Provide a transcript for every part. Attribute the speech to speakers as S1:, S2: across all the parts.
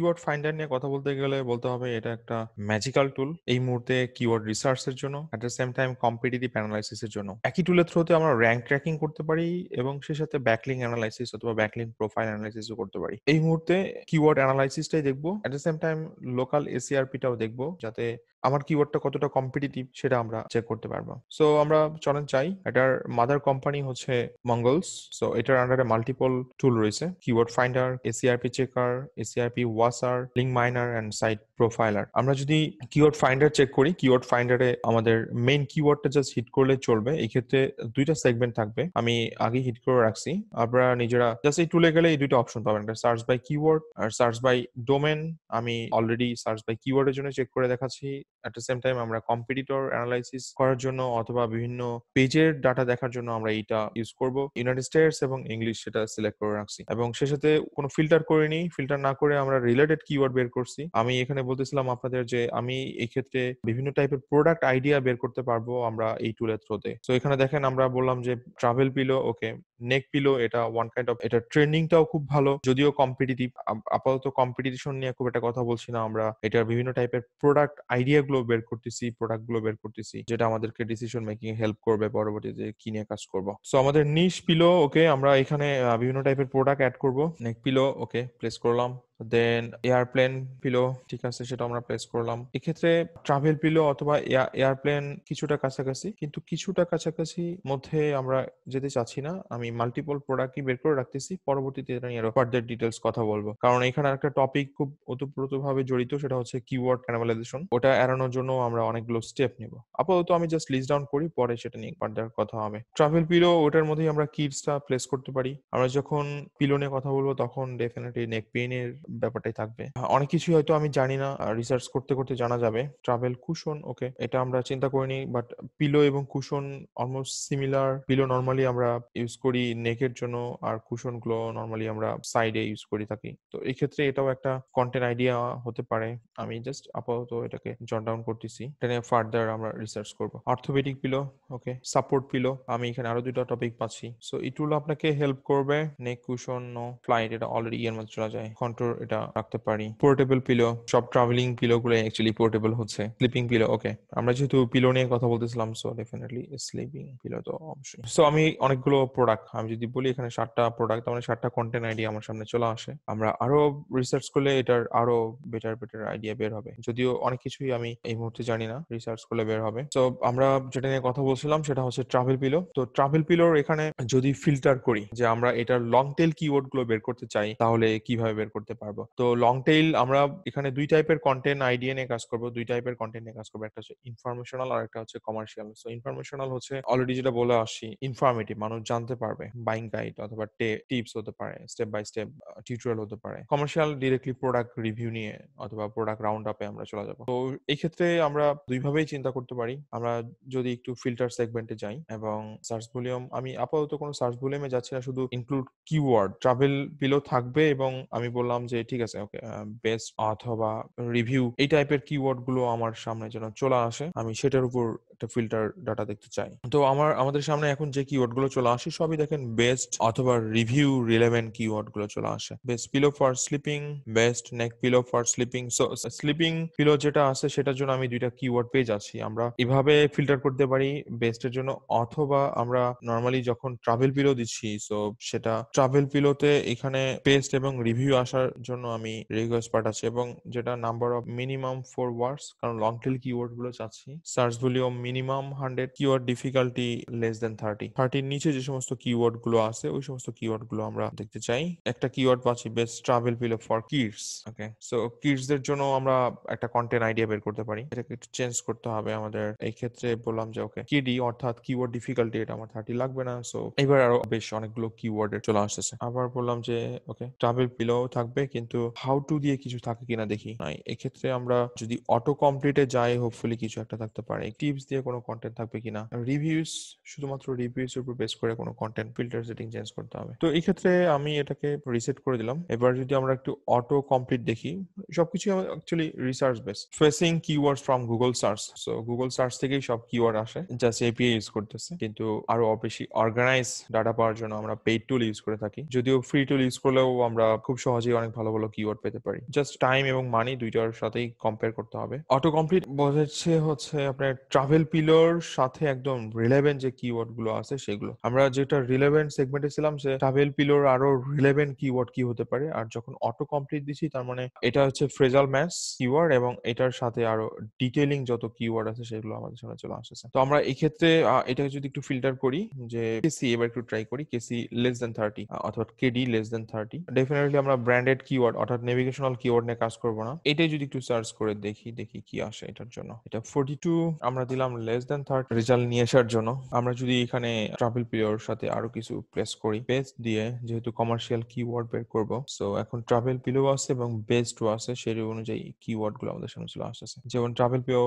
S1: Keyword finder নিয়ে কথা বলতে গেলে বলতে হবে এটা একটা ম্যাজিক্যাল টুল এই মুহূর্তে কিওয়ার্ড রিসার্চের জন্য at the same time competitive analysis এর জন্য। একই টুলের থ্রুতে আমরা র্যাঙ্ক ট্র্যাকিং করতে পারি এবং সে সাথে ব্যাকলিং অ্যানালাইসিস অথবা ব্যাকলিং প্রোফাইল অ্যানালাইসিসও করতে পারি। এই মুহূর্তে কিওয়ার্ড অ্যানালাইসিসটাই দেখব at the same time local এসিআরপিটাও দেখব, যাতে আমার কিওয়ার্ডটা কতটা কম্পিটিটিভ সেটা আমরা চেক করতে পারব। সো আমরা চলেন চাই এটার মাদার কোম্পানি হচ্ছে মঙ্গলস সো এটার আন্ডারে মাল্টিপল টুল রয়েছে। Keyword finder SERP checker SERP watcher link miner and site profiler আমরা যদি কিওয়ার্ড ফাইন্ডার চেক করি কিওয়ার্ড ফাইন্ডারে আমাদের মেইন কিওয়ার্ডটা জাস্ট হিট করলে চলবে। এই ক্ষেত্রে দুইটা সেগমেন্ট থাকবে। আমি আগে হিট করে রাখছি। আপনারা নিজেরা জাস্ট এই টুলে গেলে এই দুইটা অপশন পাবেন। একটা সার্চ বাই কিওয়ার্ড আর সার্চ বাই ডোমেন আমি অলরেডি সার্চ বাই কিওয়ার্ডের জন্য চেক করে দেখাচ্ছি। অ্যাট দ্য সেম টাইম আমরা কম্পিটিটর অ্যানালাইসিস করার জন্য অথবা বিভিন্ন পেজের ডাটা দেখার জন্য আমরা এইটা ইউজ করব। ইউনাইটেড স্টেটস এবং ইংলিশ সেটা সিলেক্ট করে রাখছি। এবং সে সাথে কোনো ফিল্টার করিনি। ফিল্টার না করে আমরা রিলেটেড কিওয়ার্ড বের করছি। আমি এখানে বলতেছিলাম আপনাদের যে আমি এই ক্ষেত্রে বিভিন্ন টাইপের প্রোডাক্ট আইডিয়া বের করতে পারব আমরা এই টুলের থ্রোতে তো এখানে দেখেন আমরা বললাম যে travel pillow okay neck pillow এটা ওয়ান কাইন্ড অফ এটা ট্রেন্ডিংটাও খুব ভালো, যদিও কম্পিটিটিভ আপাতত কম্পিটিশন নিয়ে খুব একটা কথা বলছি না আমরা এটার বিভিন্ন টাইপের প্রোডাক্ট আইডিয়া গুলো বের করতেছি প্রোডাক্টগুলো বের করতেছি, যেটা আমাদেরকে ডিসিশন মেকিং হেল্প করবে পরবর্তীতে কি নিয়ে কাজ করব। সো আমাদের নিশ পিলো ওকে আমরা এখানে বিভিন্ন টাইপের প্রোডাক্ট অ্যাড করব নেক পিলো ওকে প্লেস করলাম দেন এয়ারপ্লেন পিলো ঠিক আছে, সেটা আমরা প্লেস করলাম। এক্ষেত্রে ট্রাভেল পিলো অথবা এয়ারপ্লেন কিছুটা কাছাকাছি, কিন্তু কিছুটা কাছাকাছি মধ্যে আমরা যেতে চাচ্ছি না, আমি মাল্টিপল প্রোডাক্টই বের করে রাখতেছি, পরবর্তীতে এটা নিয়ে ফার্দার ডিটেলস কথা বলব। কারণ এখানে একটা টপিক খুব ওতপ্রোত ভাবে জড়িত, সেটা হচ্ছে কিওয়ার্ড ক্যানাবালাইজেশন ওটা এড়ানোর জন্য আমরা অনেকগুলো স্টেপ নিব। আপাতত আমি জাস্ট লিস্ট ডাউন করি, পরে সেটা নিয়ে ফার্দার কথা হবে। ট্রাভেল পিলো ওটার মধ্যেই আমরা কিডসটা প্লেস করতে পারি। আমরা যখন পিলো নিয়ে কথা বলব, তখন ডেফিনেটলি নেক পেইনের ব্যাপারটাই থাকবে। অনেক কিছুই হয়তো আমি জানি না রিসার্চ করতে করতে জানা যাবে। ট্রাভেল কুশন ওকে এটা আমরা চিন্তা করিনি বাট পিলো এবং cushion almost similar pillow normally আমরা ইউজ করি নেকের জন্য আর কুশনগুলো নর্মালি আমরা সাইডে ইউজ করে থাকি। তো এই ক্ষেত্রে এটাও একটা কন্টেন্ট আইডিয়া হতে পারে। আমি জাস্ট আপাতত এটাকে জট ডাউন করতেছি। এটা নিয়ে ফার্দার আমরা রিসার্চ করব। Orthopaedic pillow okay support pillow আমি এখানে আরও দুটো টপিক পাচ্ছি। সো এই আপনাকে হেল্প করবে। নেক কুশন নো ফ্লাইট এটা অলরেডি ইয়ের মধ্যে চলে যায়। কন্ট্রোল এটা রাখতে পারি। পোর্টেবল পিলো সব ট্রাভেলিং পিলো গুলো অ্যাকচুয়ালি পোর্টেবল হচ্ছে। স্লিপিং পিলো ওকে আমরা যেহেতু পিলো নিয়ে কথা বলতেছিলাম সো ডেফিনেটলি স্লিপিং পিলো তো অবশ্যই। সো আমি অনেকগুলো প্রোডাক্ট আমি যদি বলি এখানে সাতটা প্রোডাক্ট মানে সাতটা কন্টেন্ট আইডিয়া আমার সামনে চলে আসে। আমরা আরও রিসার্চ করলে এটার আরও বেটার বেটার আইডিয়া বের হবে। যদিও অনেক কিছুই আমি এই মুহূর্তে জানি না রিসার্চ করলে বের হবে। তো আমরা যেটা নিয়ে কথা বলছিলাম সেটা হচ্ছে ট্রাভেল পিলো তো ট্রাভেল পিলোর এখানে যদি ফিল্টার করি যে আমরা এটার লং টেল কিওয়ার্ডগুলো বের করতে চাই, তাহলে কীভাবে বের করতে পারব? তো লং টেইল আমরা এখানে দুই টাইপের কন্টেন্ট আইডিয়া নিয়ে কাজ করব। দুই টাইপের কন্টেন্ট নিয়ে কাজ করব। একটা হচ্ছে ইনফরমেশনাল আর একটা হচ্ছে কমার্শিয়াল সো ইনফরমেশনাল হচ্ছে অলরেডি যেটা বলে আসি ইনফরমেটিভ মানুষ জানতে পারবে। বাইং গাইড অথবা টিপস হতে পারে স্টেপ বাই স্টেপ টিউটোরিয়াল হতে পারে। কমার্শিয়াল ডিরেক্টলি প্রোডাক্ট রিভিউ নিয়ে অথবা প্রোডাক্ট রাউন্ড আপে আমরা চলে যাব। তো এই ক্ষেত্রে আমরা দুইভাবেই চিন্তা করতে পারি। আমরা যদি একটু ফিল্টার সেগমেন্টে যাই এবং সার্চ ভলিউম আমি আপাতত কোনো সার্চ ভলিউমে যাচ্ছি না, শুধু ইনক্লুড কিওয়ার্ড ট্রাভেল পিলো থাকবে এবং আমি বললাম যে, ঠিক আছে ওকে বেস্ট অথবা রিভিউ এই টাইপের কিওয়ার্ডগুলো আমার সামনে যেন চলে আসে। আমি সেটার উপর একটা ফিল্টার ডাটা দেখতে চাই। তো আমার, আমাদের সামনে এখন যে কিওয়ার্ডগুলো চলে আসে, সবই দেখেন বেস্ট অথবা রিভিউ রিলেভেন্ট কিওয়ার্ডগুলো চলে আসে। Best pillow for sleeping best neck pillow for sleeping so sleeping pillow যেটা আছে, সেটার জন্য আমি দুইটা কিওয়ার্ড পেয়ে যাচ্ছি। আমরা এভাবে ফিল্টার করতে পারি বেস্টের জন্য, অথবা আমরা নর্মালি যখন ট্রাভেল পিলো দিচ্ছি সো সেটা ট্রাভেল পিলোতে এখানে পেস্ট এবং রিভিউ আসার জন্য আমি রিকোয়েস্ট পাঠাচ্ছি এবং যেটা number of minimum four words কারণ লং টেল কিওয়ার্ডগুলো চাচ্ছি search volume minimum hundred keyword difficulty less than thirty থার্টির নিচে যে সমস্ত কিওয়ার্ডগুলো আছে, ওই সমস্ত কিওয়ার্ডগুলো আমরা দেখতে চাই। একটা কিওয়ার্ড পাচ্ছি best travel pillow for kids okay so kids দের জন্য আমরা একটা কন্টেন্ট আইডিয়া বের করতে পারি। এটাকে একটু চেঞ্জ করতে হবে আমাদের। এই ক্ষেত্রে বললাম যে ওকে কিডি অর্থাৎ কিওয়ার্ড ডিফিকাল্টি এটা আমার থার্টি লাগবে না সো এবার আরও বেশ অনেকগুলো কিওয়ার্ড চলে আসতেছে। আবার বললাম যে ওকে ট্রাভেল পিলো থাকবে, কিন্তু হাউ টু দিয়ে কিছু থাকে কিনা দেখি। নাই এক্ষেত্রে আমরা যদি অটো কমপ্লিটে যাই হোপফুলি কিছু একটা থাকতে পারে। টিপস দিয়ে দিয়ে কোনো কন্টেন্ট থাকবে কিনা। রিভিউস শুধুমাত্র রিভিউস উপর বেস করে কোনো কন্টেন্ট ফিল্টার সেটিং চেঞ্জ করতে হবে। তো এই ক্ষেত্রে আমি এটাকে রিসেট করে দিলাম। এবার যদি আমরা একটু অটো কমপ্লিট দেখি সবকিছু actually research base facing keywords from Google search so Google search থেকেই সব কিওয়ার্ড আসে জাস্ট এপিআই ইউজ করতেছে। কিন্তু আরও বেশি অর্গানাইজ ডাটা পাওয়ার জন্য আমরা পেইড টুল ইউজ করে থাকি। যদিও ফ্রি টুল ইউজ করলেও আমরা খুব সহজেই অনেক ভালো ভালো কিওয়ার্ড পেতে পারি। জাস্ট টাইম এবং মানি দুইটার সাথেই কম্পেয়ার করতে হবে। অটো কমপ্লিট বোঝাচ্ছে হচ্ছে আপনার ট্রাভেল পিলোর সাথে একদম রিলেভেন্ট যে কিওয়ার্ডগুলো আছে সেগুলো। আমরা যেটা রিলেভেন্ট সেগমেন্টে ছিলাম যে ট্রাভেল পিলোর আরও রিলেভেন্ট কিওয়ার্ড কি হতে পারে? আর যখন অটো কমপ্লিট দিছি, তার মানে এটা হচ্ছে ফ্রেজাল ম্যাচ কিওয়ার্ড এবং এটার সাথে আরও ডিটেলিং যত কিওয়ার্ড আছে সেগুলো আমাদের সামনে চলে আসছে তো আমরা এই ক্ষেত্রে এটাকে যদি একটু ফিল্টার করি, যে কেসি এবার একটু ট্রাই করি কেসি লেস দেন থার্টি অথবা KD less than thirty definitely আমরা ব্র্যান্ডেড কিওয়ার্ড অর্থাৎ নেভিগেশনাল কিওয়ার্ড নিয়ে কাজ করব না। এটাই যদি একটু সার্চ করে দেখি দেখি কি আসে এটার জন্য। এটা ফোর্টি টু আমরা দিলাম লেস দেন থার্ড রেজাল্ট নিয়ে আসার জন্য আমরা যদি এখানে ট্রাভেল পিরিয়ড সাথে আরও কিছু প্লেস করি পেস্ট দিয়ে যেহেতু কমার্শিয়াল কিওয়ার্ড বের করব সো এখন ট্রাভেল পিলো আছে এবং বেস্টও আছে, সেই অনুযায়ী কিওয়ার্ডগুলো আমাদের সামনে চলে আসতেছে। যেমন ট্রাভেল পিও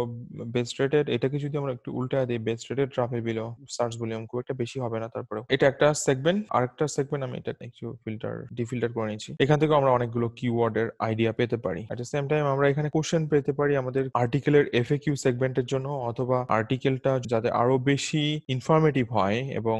S1: বেস্ট রেটেড এটাকে যদি আমরা একটু উল্টা দিই best rated travel pillow search volume খুব একটা বেশি হবে না, তারপরেও এটা একটা সেগমেন্ট আরেকটা সেগমেন্ট আমি এটা একটু ফিল্টার ডিফিল্টার করে নিচ্ছি। এখান থেকে আমরা অনেকগুলো কিওয়ার্ড এর আইডিয়া পেতে পারি। এট দ্য সেম টাইম আমরা এখানে কোশ্চেন পেতে পারি আমাদের আর্টিকেলের এফএকিউ সেগমেন্টের জন্য অথবা আর্টিকেলটা যাতে আরও বেশি ইনফরমেটিভ হয় এবং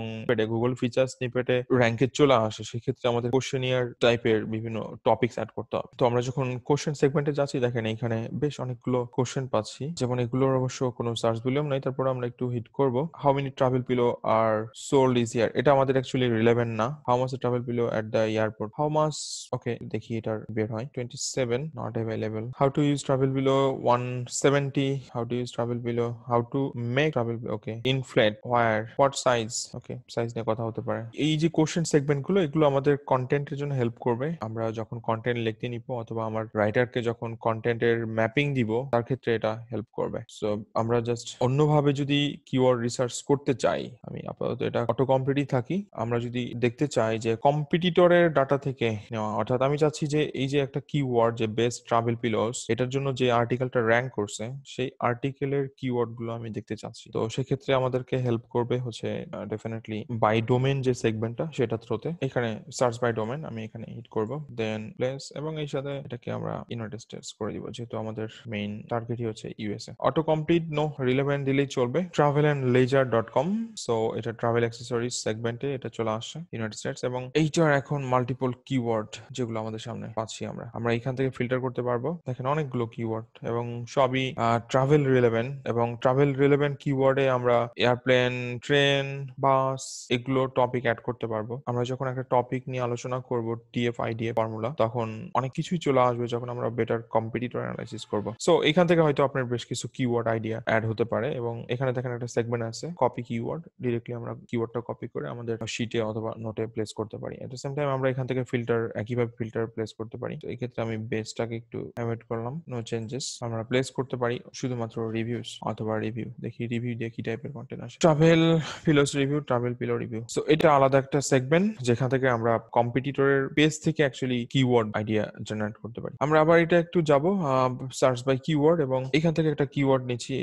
S1: গুগল ফিচার স্নিপেটে র্যাঙ্কে চলে আসে, সেক্ষেত্রে আমাদের কোশ্চেনিয়ার টাইপের বিভিন্ন টপিকস অ্যাড করতে হবে। তো আমরা যখন কোশ্চেন সেগমেন্টে যাচ্ছি, দেখেন এখানে বেশ অনেকগুলো কোশ্চেন পাচ্ছি। যেমন এগুলোর অবশ্য কোনো সার্চ ভলিউম নাই, তারপর আমরা একটু হিট করব। How many travel pillow are sold is year এটা আমাদের অ্যাকচুয়ালি রিলেভেন্ট না। How much travel pillow at the airport how much okay দেখি এটার বের হয়। Twenty seven not available how to use travel pillow one seventy how to use travel pillow how to make travel okay inflate or what size okay size নিয়ে কথা হতে পারে। এই যে কোশ্চেন সেগমেন্টগুলো, এগুলো আমাদের কন্টেন্টের জন্য হেল্প করবে। আমরা যখন কন্টেন্ট লিখতে নিব অথবা আমার রাইটারকে যখন কন্টেন্টের ম্যাপিং দিব, তার ক্ষেত্রে এটা হেল্প করবে। সো আমরা জাস্ট অন্যভাবে যদি কিওয়ার্ড রিসার্চ করতে চাই, আমি আপাতত এটা অটো কমপ্লিটই থাকি। আমরা যদি দেখতে চাই যে কম্পিটিটরের ডাটা থেকে নেওয়া, অর্থাৎ আমি চাচ্ছি যে এই যে একটা কিওয়ার্ড যে বেস্ট ট্রাভেল পিলোস এটার জন্য যে আর্টিকেলটা র্যাঙ্ক করছে, সেই আর্টিকেলের কিওয়ার্ডগুলো আমি দেখতে চাচ্ছি। তো সেক্ষেত্রে আমাদেরকে হেল্প করবে হচ্ছে ডেফিনেটলি বাই ডোমেন যে সেগমেন্টটা সেটা থ্রোতে এখানে সার্চ বাই ডোমেন আমি এখানে হিট করব। দেন প্লেস এবং এই সাথে এটাকে আমরা ইউনাইটেড স্টেটস করে দিব, যেহেতু আমাদের মেইন টার্গেটই হচ্ছে USA auto complete no relevant দিলেই চলবে। Travel and leisure dot com so এটা ট্রাভেল অ্যাক্সেসরিজ সেগমেন্টে এটা চলে আসছে ইউনাইটেড স্টেটস এবং এইটার এখন মাল্টিপল কিওয়ার্ড যেগুলো আমাদের সামনে পাচ্ছি আমরা। আমরা এখান থেকে ফিল্টার করতে পারব। দেখেন অনেকগুলো কিওয়ার্ড এবং সবই ট্রাভেল রিলেভেন্ট এবং ট্রাভেল রিলেভেন্ট কিওয়ার্ডে আমরা এয়ারপ্লেন ট্রেন বাস এগুলো টপিক অ্যাড করতে পারব। আমরা যখন একটা টপিক নিয়ে আলোচনা করব টিএফ আইডিএ ফর্মুলা তখন অনেক কিছুই চলে আসবে যখন আমরা বেটার কম্পিটিটর অ্যানালাইসিস করব। সো এখান থেকে হয়তো আপনার বেশ কিছু কিওয়ার্ড আইডিয়া অ্যাড হতে পারে এবং এখানে দেখেন একটা সেগমেন্ট আছে কপি কিওয়ার্ড ডিরেক্টলি আমরা কিওয়ার্ডটা কপি করে আমাদের শিটে অথবা নোটে প্লেস করতে পারি। এট দ্য সেম টাইম আমরা এখান থেকে ফিল্টার একইভাবে ফিল্টার প্লেস করতে পারি। তো এই ক্ষেত্রে আমি বেসটাকে একটু অ্যাভয়েড করলাম নো চেঞ্জেস আমরা প্লেস করতে পারি শুধুমাত্র রিভিউস অথবা রিভিউ দেখি রিভিউ কি টাইপের কন্টেন্ট আসে। Travel pillows review travel pillow review so এটা আলাদা একটা সেগমেন্ট যেখান থেকে আমরা কম্পিটিটরের পেজ থেকে অ্যাকচুয়ালি কিওয়ার্ড আইডিয়া জেনারেট করতে পারি। আমরা আবার এটা একটু যাব সার্চ বাই কিওয়ার্ড এবং এখান থেকে একটা কিওয়ার্ড নিচ্ছি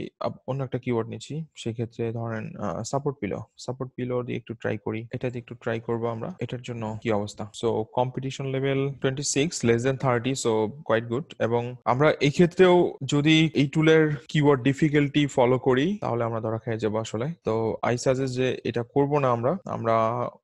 S1: অন্য একটা কিওয়ার্ড নিচ্ছি। সেক্ষেত্রে ধরেন সাপোর্ট পিলো সাপোর্ট পিলো দিয়ে একটু ট্রাই করি। এটা দিয়ে একটু ট্রাই করব আমরা, এটার জন্য কি অবস্থা? So competition level twenty six less than thirty so quite good এবং আমরা এই ক্ষেত্রেও যদি এই টুলের কিওয়ার্ড ডিফিকাল্টি ফলো করি তাহলে আমরা ধরা খেয়ে যাব আসলে। তো আই সাজেস্ট যে এটা করব না আমরা আমরা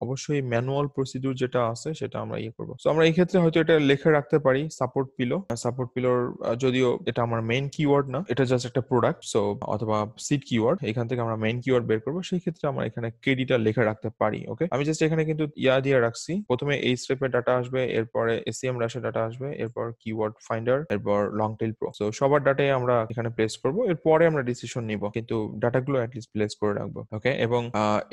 S1: অবশ্যই ম্যানুয়াল প্রসিডিউর যেটা আছে সেটা আমরা ইয়ে করব। তো আমরা এই ক্ষেত্রে হয়তো এটা লেখে রাখতে পারি সাপোর্ট পিলো সাপোর্ট পিলোর যদিও এটা আমার মেইন কিওয়ার্ড না, এটা জাস্ট একটা প্রোডাক্ট সো অথবা সিট কিওয়ার্ড এখান থেকে আমরা মেইন কিওয়ার্ড বের করব, সেই ক্ষেত্রে আমরা এখানে কেডিটা লেখে রাখতে পারি ওকে আমি জাস্ট এখানে কিন্তু ইয়া দিয়ে রাখছি, প্রথমে এই স্টেপের ডাটা আসবে, এরপরে এসিএম রাশের ডাটা আসবে, এরপর কিওয়ার্ড ফাইন্ডার এরপর লং টেল প্রো তো সবার ডাটাই আমরা এখানে প্লেস করব, এরপরে আমরা ডিসিশন নিব। কিন্তু ডাটাগুলো অ্যাটলিস্ট প্লেস করে রাখব ওকে এবং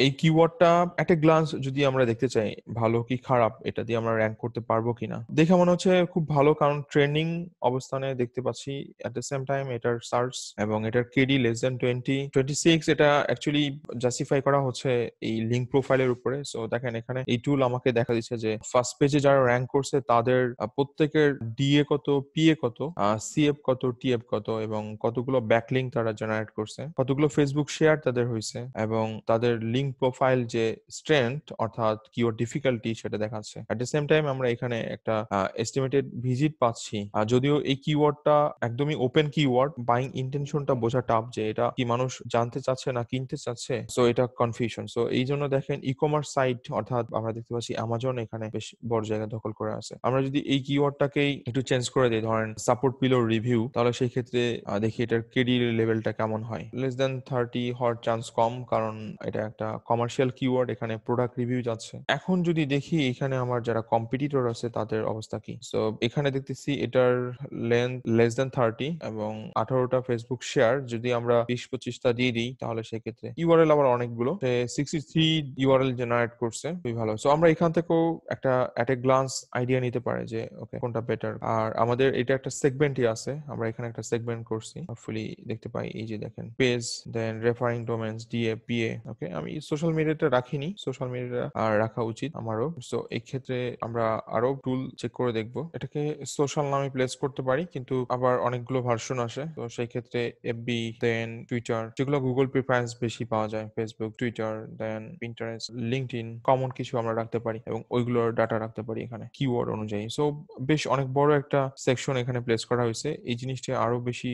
S1: এই কিওয়ার্ডটা একটা গ্লান্স যদি আমরা দেখতে চাই, ভালো কি খারাপ, এটা দিয়ে আমরা র্যাঙ্ক করতে পারব কিনা? দেখে মনে হচ্ছে খুব ভালো, কারণ ট্রেন্ডিং অবস্থানে দেখতে পাচ্ছি এট দ্য সেম টাইম এটার সার্চ এবং এটার KD less than twenty twenty six এটা অ্যাকচুয়ালি জাস্টিফাই করা হচ্ছে এই লিঙ্ক প্রোফাইলের উপরে। সো দেখেন এখানে এই টুল আমাকে দেখা দিচ্ছে যে ফার্স্ট পেজে যারা র্যাঙ্ক করছে, তাদের প্রত্যেকের ডিএ কত পিএ কত সিএফ কত টিএফ কত, এবং কতগুলো ব্যাকলিং তারা জেনারেট করছে। কতগুলো ফেসবুক শেয়ার তাদের হয়েছে এবং তাদের লিঙ্ক প্রোফাইল যে স্ট্রেংথ অর্থাৎ কিওয়ার্ড ডিফিকাল্টি সেটা দেখাচ্ছে। অ্যাট দ্য সেম টাইম আমরা এখানে একটা এস্টিমেটেড ভিজিট পাচ্ছি। আর যদিও এই কিওয়ার্ডটা একদমই ওপেন কিওয়ার্ড বাইং ইন্টেনশনটা বোঝা টাফ যে এটা কি মানুষ জানতে চাচ্ছে না কিনতে চাচ্ছে? সো এটা কনফিউশন সো এই জন্য দেখেন ই কমার্স সাইট অর্থাৎ আমরা দেখতে পাচ্ছি অ্যামাজন এখানে বেশ বড় জায়গা দখল করে আছে। আমরা যদি এই কিওয়ার্ডটাকেই একটু চেঞ্জ করে দিই, ধরেন সাপোর্ট পিলো রিভিউ তাহলে সেই ক্ষেত্রে দেখি এটার কেডি লেভেলটা কেমন হয়। লেস দেন থার্টি হওয়ার চান্স কম, কারণ এটা একটা কমার্শিয়াল কিওয়ার্ড এখানে প্রোডাক্ট রিভিউ যাচ্ছে। এখন যদি দেখি এখানে আমার যারা কম্পিটিটর আছে, তাদের অবস্থা কি? সো এখানে দেখতেছি এটার লেন্থ লেস দেন থার্টি এবং আঠারোটা ফেসবুক শেয়ার যদি আমরা বিশ পঁচিশটা দিয়ে দিই, তাহলে সেক্ষেত্রে ইউআরএল আবার অনেকগুলো। সিক্সটি থ্রি ইউআরএল জেনারেট করছে, খুবই ভালো। সো আমরা এখান থেকেও একটা অ্যাট এ গ্লান্স আইডিয়া নিতে পারে যে ওকে কোনটা বেটার আর আমাদের এটা একটা সেগমেন্টই আছে, আমরা এখানে একটা সেগমেন্ট করছি। ফুলি দেখতে পাই, এই যে দেখেন page then referring domains DA PA okay আমি সোশ্যাল মিডিয়াটা রাখিনি সোশ্যাল মিডিয়াটা আর রাখা উচিত আমারও। সো এই ক্ষেত্রে আমরা আরও টুল চেক করে দেখব। এটাকে সোশ্যাল নামে প্লেস করতে পারি, কিন্তু আবার অনেকগুলো ভার্সন আসে। তো সেই ক্ষেত্রে এফবি দেন টুইটার যেগুলো গুগল প্রিফারেন্স বেশি পাওয়া যায় Facebook Twitter then Pinterest LinkedIn common কিছু আমরা রাখতে পারি এবং ওইগুলোর ডাটা রাখতে পারি এখানে কিওয়ার্ড অনুযায়ী। সো বেশ অনেক বড় একটা সেকশন এখানে প্লেস করা হয়েছে। এই জিনিসটা আরও বেশি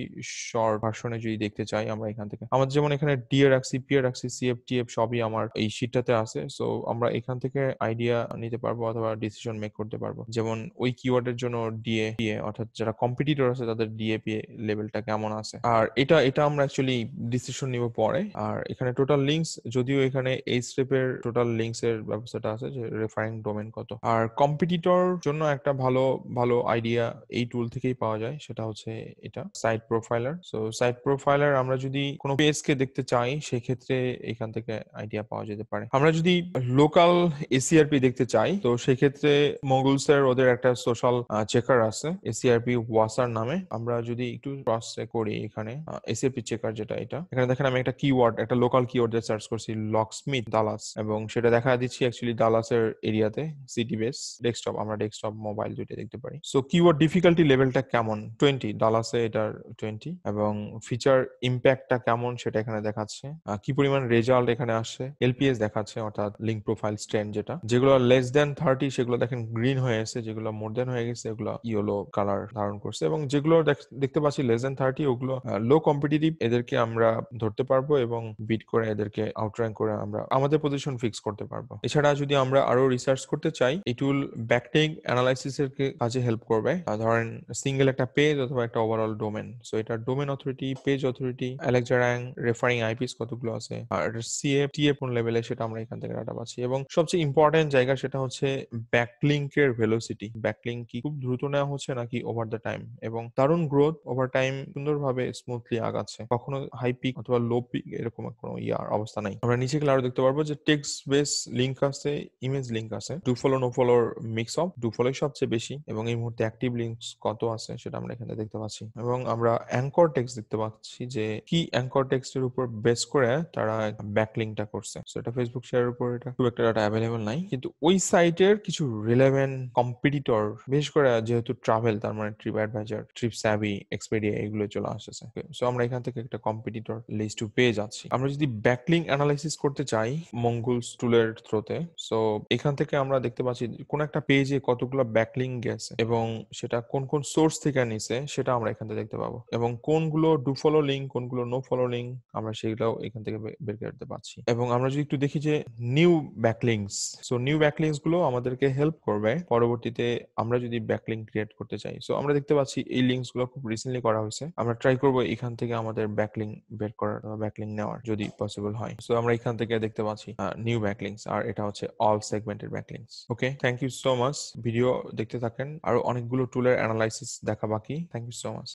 S1: শর্ট ভার্সনে যদি দেখতে চাই আমরা এখান থেকে। আমাদের যেমন এখানে ডিএ রাখছি পিএ রাখছি সিএফ টিএফ সবই আমার এই শিটটাতে আছে। সো আমরা এখান থেকে আইডিয়া নিতে পারব অথবা ডিসিশন মেক করতে পারব। যেমন ওই কিওয়ার্ডের জন্য ডিএ পিএ অর্থাৎ যারা কম্পিটিটর আছে তাদের ডিএ পিএ লেভেলটা কেমন আছে? আর এটা এটা আমরা অ্যাকচুয়ালি ডিসিশন নিব পরে। আর এখানে টোটাল লিঙ্কস যদিও এখানে এই স্টেপের টোটাল লিঙ্কস এর ব্যবস্থাটা আছে যে রেফারিং ডোমেন কত। আর কম্পিটিটর জন্য একটা ভালো ভালো আইডিয়া এই টুল থেকেই পাওয়া যায়, সেটা হচ্ছে এটা site profiler so site profiler আমরা যদি কোনো পেজকে দেখতে চাই, সেক্ষেত্রে এখান থেকে আইডিয়া পাওয়া যেতে পারে। আমরা যদি লোকাল এসিআরপি দেখতে চাই, তো সেক্ষেত্রে মঙ্গলসের ওদের একটা সোশ্যাল চেকার আছে এসিআরপি ওয়াসার নামে। আমরা যদি একটু ক্রস করি এখানে এসিআরপি চেকার যেটা এটা, এখানে দেখেন আমি একটা কিওয়ার্ড একটা লোকাল কিওয়ার্ড দিয়ে সার্চ করছি লক স্মিথ দালাস এবং সেটা দেখা দিচ্ছি অ্যাকচুয়ালি দালাসের এরিয়াতে সিটি বেস ডেস্কটপ আমরা ডেস্কটপ মোবাইল দুইটা দেখতে পারি। সো কিওয়ার্ড ডিফিকাল্টি লেভেলটা কেমন? টোয়েন্টি ডালাসে এটার টোয়েন্টি এবং ফিচার ইম্প্যাক্টটা কেমন সেটা এখানে দেখাচ্ছে। কি পরিমাণ রেজাল্ট এখানে আসছে? এলপিএস দেখাচ্ছে, অর্থাৎ লিঙ্ক প্রোফাইল স্ট্যান্ড যেটা। যেগুলো লেস দেন থার্টি সেগুলো দেখেন গ্রিন হয়ে গেছে যেগুলো মোর দেন হয়ে গেছে, এগুলো ইয়েলো কালার ধারণ করছে। এবং যেগুলো দেখতে পাচ্ছি লেস দেন থার্টি ওগুলো লো কম্পিটিটিভ এদেরকে আমরা ধরতে পারব এবং বিট করে এদেরকে আউটর্যাঙ্ক করে আমরা আমাদের পজিশন ফিক্স করতে পারব। এছাড়া যদি আমরা আরও রিসার্চ করতে চাই এই টুল ব্যাকটেক অ্যানালাইসিস এর কাজে হেল্প করবে। ধরেন সিঙ্গেল একটা পেজ অথবা একটা ওভারঅল ডোমেন সো এটা domain authority page authority Alexa rank referring IPs কতগুলো আছে? আর সিএফ টিএফ কোন লেভেলে সেটা আমরা এখান থেকে ডাটা পাচ্ছি। এবং সবচেয়ে ইম্পর্টেন্ট জায়গা সেটা হচ্ছে ব্যাকলিংকের ভেলোসিটি ব্যাকলিংক কি খুব দ্রুত নেওয়া হচ্ছে নাকি ওভার দ্য টাইম এবং দারুণ গ্রোথ ওভার টাইম সুন্দরভাবে স্মুথলি আগাচ্ছে। কখনো হাই পিক অথবা লো পিক এরকম কোনো ইয়ার অবস্থা নাই। আমরা নিচে গেলে আরও দেখতে পারব যে টেক্সট বেস লিঙ্ক আছে ইমেজ লিঙ্ক আছে। ডু ফলো নো ফলোর মিক্স অফ ডু ফলোই সবচেয়ে বেশি। এবং এই মুহূর্তে অ্যাক্টিভ লিঙ্কস কত আছে সেটা আমরা এখানে দেখতে পাচ্ছি। এবং আমরা অ্যাঙ্কর টেক্সট দেখতে পাচ্ছি যে কি অ্যাঙ্কর টেক্সটের উপর বেস করে তারা ব্যাকলিংটা করছে। সেটা ফেসবুক শেয়ারের উপর এটা খুব একটা ডাটা অ্যাভেলেবল নাই। কিন্তু ওই সাইটের কিছু রিলেভেন্ট কম্পিটিটর বিশেষ করে যেহেতু ট্রাভেল তার মানে TripAdvisor TripSavvy Expedia এগুলো চলে আসছে সো আমরা এখান থেকে একটা কম্পিটিটর লিস্ট পেয়ে যাচ্ছি। আমরা যদি ব্যাকলিং অ্যানালাইসিস করতে চাই মঙ্গল টুলের থ্রোতে সো এখান থেকে আমরা দেখতে পাচ্ছি কোন একটা পেজে কতগুলো ব্যাকলিং গেছে এবং সেটা কোন কোন সোর্স থেকে নিছে, সেটা আমরা এখান থেকে দেখতে পাবো। এবং কোনগুলো ডু ফলো লিঙ্ক কোনগুলো নো ফলো লিঙ্ক আমরা সেগুলো এখান থেকে বের করতে পারছি। এবং আমরা যদি একটু দেখি যে নিউ ব্যাকলিংস সো নিউ ব্যাকলিংসগুলো আমাদেরকে হেল্প করবে। পরবর্তীতে আমরা যদি ব্যাকলিং ক্রিয়েট করতে চাই সো আমরা দেখতে পাচ্ছি এই লিঙ্কসগুলো খুব রিসেন্টলি করা হয়েছে। আমরা ট্রাই করব এখান থেকে আমাদের ব্যাকলিং বের করার ব্যাকলিং নেওয়ার যদি পসিবল হয়। সো আমরা এখান থেকে দেখতে পাচ্ছি নিউ ব্যাকলিংস আর এটা হচ্ছে all segmented backlinks okay thank you so much video দেখতে থাকেন। আরও অনেকগুলো টুলের অ্যানালাইসিস দেখা বাকি। Thank you so much